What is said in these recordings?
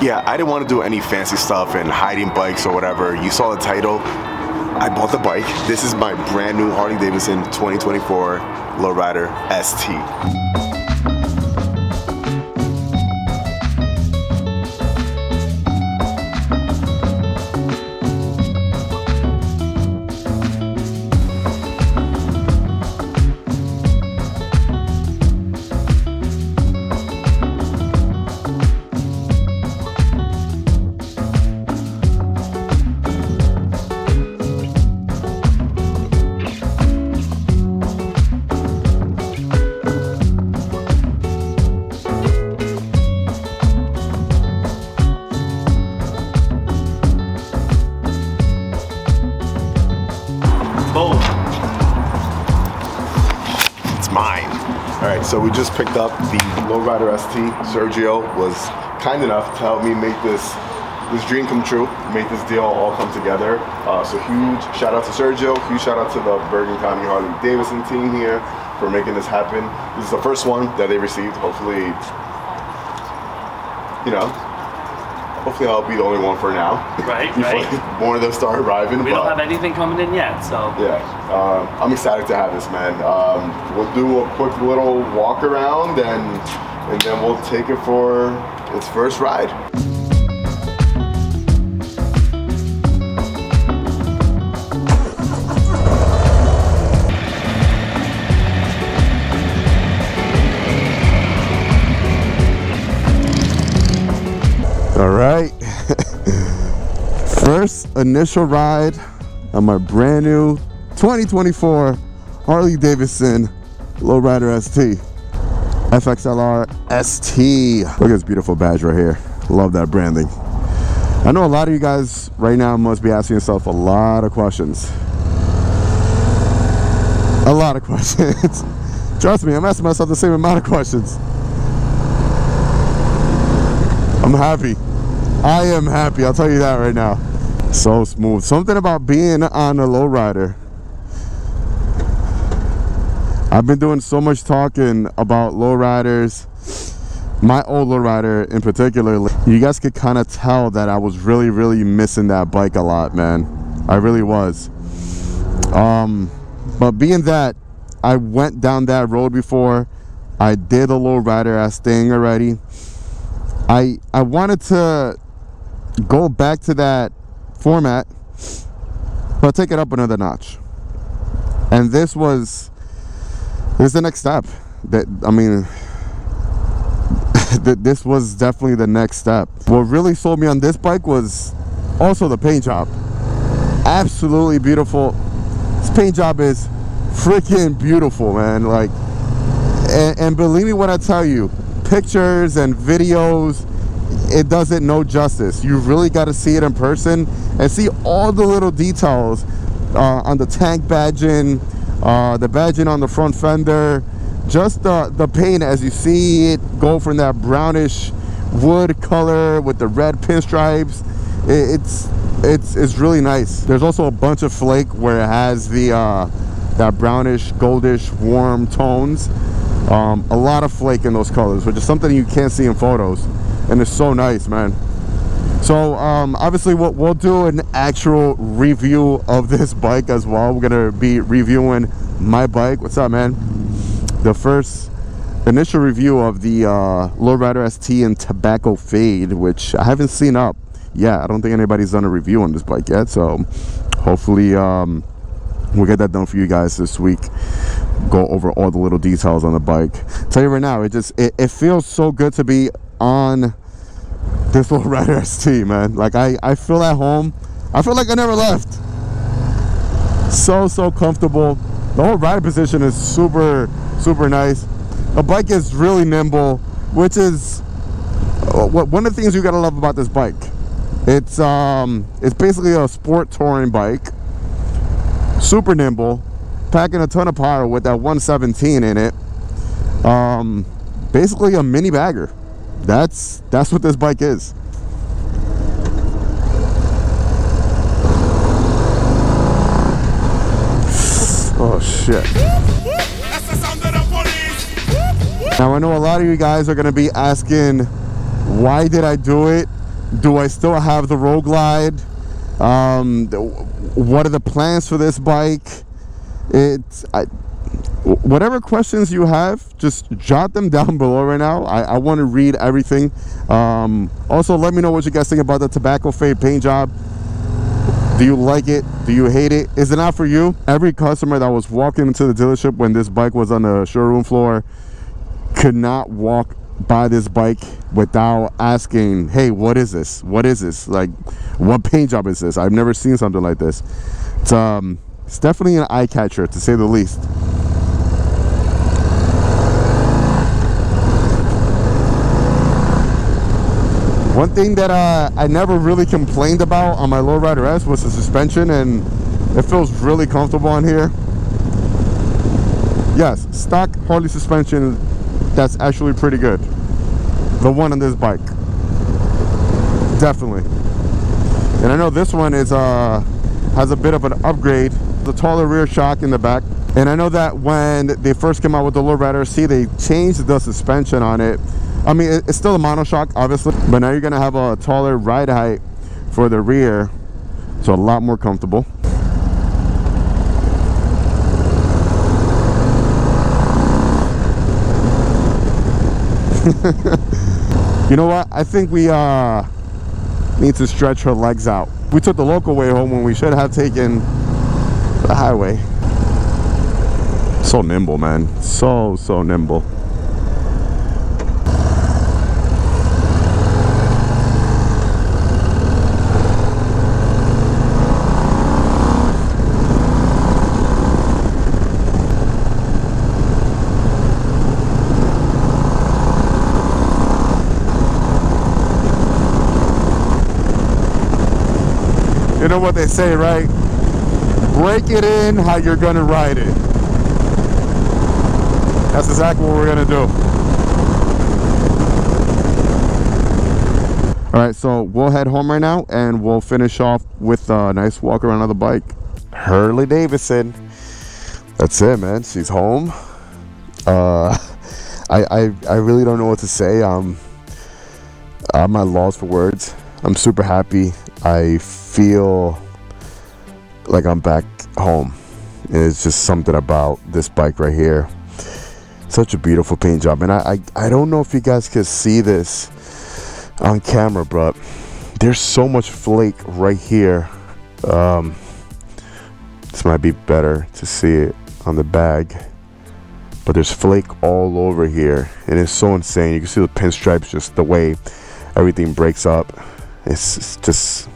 Yeah, I didn't want to do any fancy stuff and hiding bikes or whatever. You saw the title. I bought the bike. This is my brand new Harley Davidson 2024 Lowrider ST. so we just picked up the Lowrider ST. Sergio was kind enough to help me make this this dream come true, make this deal all come together. Uh, so huge shout out to Sergio, huge shout out to the Bergen County Harley Davidson team here for making this happen. This is the first one that they received. Hopefully, you know, hopefully I'll be the only one for now. Right, right. More of them start arriving. We don't have anything coming in yet, so. Yeah, um, I'm excited to have this, man. Um, we'll do a quick little walk around and, and then we'll take it for its first ride. All right. First initial ride on my brand new 2024 Harley Davidson Lowrider ST. FXLR ST. Look at this beautiful badge right here. Love that branding. I know a lot of you guys right now must be asking yourself a lot of questions. A lot of questions. Trust me, I'm asking myself the same amount of questions. I'm happy. I am happy, I'll tell you that right now. So smooth. Something about being on a lowrider. I've been doing so much talking about lowriders. My old lowrider in particular. You guys could kind of tell that I was really, really missing that bike a lot, man. I really was. Um, but being that I went down that road before, I did a lowrider ass thing already. I I wanted to go back to that format, but take it up another notch. And this was this is the next step. That I mean, this was definitely the next step. What really sold me on this bike was also the paint job. Absolutely beautiful. This paint job is freaking beautiful, man. Like, and, and believe me when I tell you, pictures and videos it does it no justice. You really got to see it in person and see all the little details uh, on the tank badging, uh, the badging on the front fender, just the, the paint as you see it go from that brownish wood color with the red pinstripes. It, it's it's it's really nice. There's also a bunch of flake where it has the uh, that brownish, goldish, warm tones. Um, a lot of flake in those colors, which is something you can't see in photos and it's so nice man. So um, obviously we'll, we'll do an actual review of this bike as well. We're gonna be reviewing my bike. What's up man? The first initial review of the uh, lowrider st and tobacco fade which i haven't seen up yeah i don't think anybody's done a review on this bike yet so hopefully um, we'll get that done for you guys this week go over all the little details on the bike tell you right now it just it, it feels so good to be on this little Rider ST, man. Like I, I feel at home. I feel like I never left. So, so comfortable. The whole rider position is super, super nice. The bike is really nimble, which is uh, one of the things you gotta love about this bike. It's um, it's basically a sport touring bike. Super nimble, packing a ton of power with that 117 in it. Um, basically a mini bagger that's that's what this bike is oh shit now I know a lot of you guys are gonna be asking why did I do it do I still have the Road Glide? Um, what are the plans for this bike? It's I, whatever questions you have, just jot them down below right now. I, I want to read everything. Um, also, let me know what you guys think about the tobacco fade paint job. Do you like it? Do you hate it? Is it not for you? Every customer that was walking into the dealership when this bike was on the showroom floor could not walk by this bike without asking, hey, what is this? What is this? Like, what paint job is this? I've never seen something like this. It's, um, it's definitely an eye catcher, to say the least. One thing that uh, I never really complained about on my Lowrider S was the suspension and it feels really comfortable on here. Yes, stock Harley suspension, that's actually pretty good. The one on this bike. Definitely. And I know this one is uh, has a bit of an upgrade. The taller rear shock in the back. And I know that when they first came out with the Lowrider C, they changed the suspension on it I mean, it's still a monoshock, obviously, but now you're gonna have a taller ride height for the rear, so a lot more comfortable. you know what? I think we uh, need to stretch her legs out. We took the local way home when we should have taken the highway. So nimble, man. So, so nimble. You know what they say, right? Break it in how you're gonna ride it. That's exactly what we're gonna do. All right, so we'll head home right now and we'll finish off with a nice walk around on the bike. Harley Davidson. That's it, man. She's home. Uh, I, I, I really don't know what to say. Um, I'm at loss for words. I'm super happy. I feel like I'm back home. It's just something about this bike right here. Such a beautiful paint job. And I, I, I don't know if you guys can see this on camera, but there's so much flake right here. Um, this might be better to see it on the bag. But there's flake all over here. And it's so insane. You can see the pinstripes just the way everything breaks up. It's just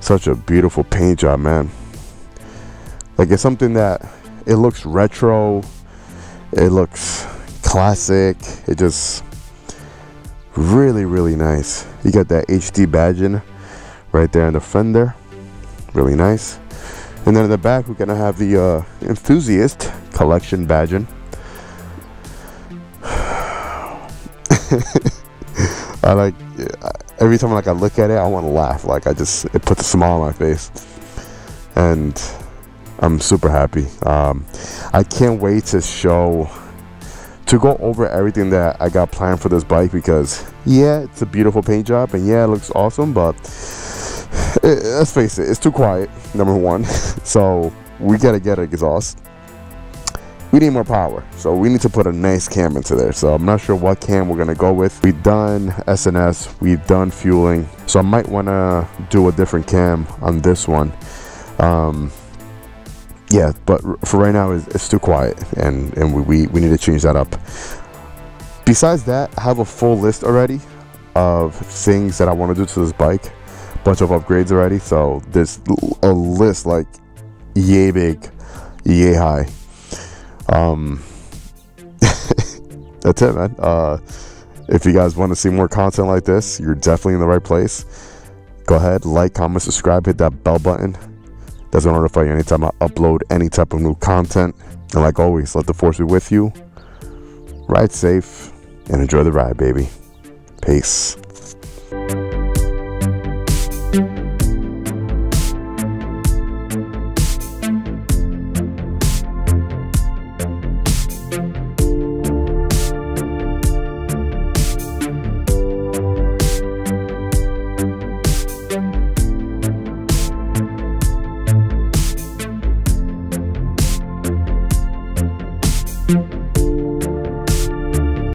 such a beautiful paint job, man. Like it's something that it looks retro, it looks classic, it just really, really nice. You got that HD badging right there in the fender, really nice. And then in the back, we're gonna have the uh, enthusiast collection badging. I like every time like I look at it, I want to laugh. Like I just it puts a smile on my face, and I'm super happy. Um, I can't wait to show to go over everything that I got planned for this bike because yeah, it's a beautiful paint job and yeah, it looks awesome, but it, let's face it, it's too quiet. Number one, so we gotta get an exhaust we need more power. So we need to put a nice cam into there. So I'm not sure what cam we're gonna go with. We've done S&S, we've done fueling. So I might wanna do a different cam on this one. Um, yeah, but for right now, it's, it's too quiet and, and we, we, we need to change that up. Besides that, I have a full list already of things that I wanna do to this bike. Bunch of upgrades already. So there's a list like yay big, yay high um, that's it, man. Uh, if you guys want to see more content like this, you're definitely in the right place. Go ahead, like, comment, subscribe, hit that bell button. That's gonna notify you anytime I upload any type of new content. And like always, let the force be with you. Ride safe and enjoy the ride, baby. Peace.